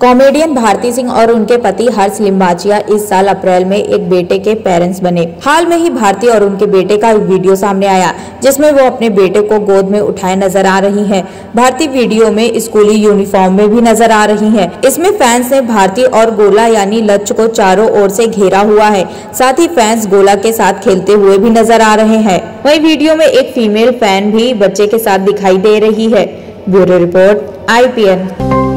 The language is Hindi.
कॉमेडियन भारती सिंह और उनके पति हर्ष लिम्बाचिया इस साल अप्रैल में एक बेटे के पेरेंट्स बने। हाल में ही भारती और उनके बेटे का एक वीडियो सामने आया, जिसमें वो अपने बेटे को गोद में उठाए नज़र आ रही हैं। भारती वीडियो में स्कूली यूनिफॉर्म में भी नज़र आ रही हैं। इसमें फैंस ने भारती और गोला यानी लच्च को चारों ओर से घेरा हुआ है। साथ ही फैंस गोला के साथ खेलते हुए भी नज़र आ रहे हैं। वही वीडियो में एक फीमेल फ़ैन भी बच्चे के साथ दिखाई दे रही है। ब्यूरो रिपोर्ट आई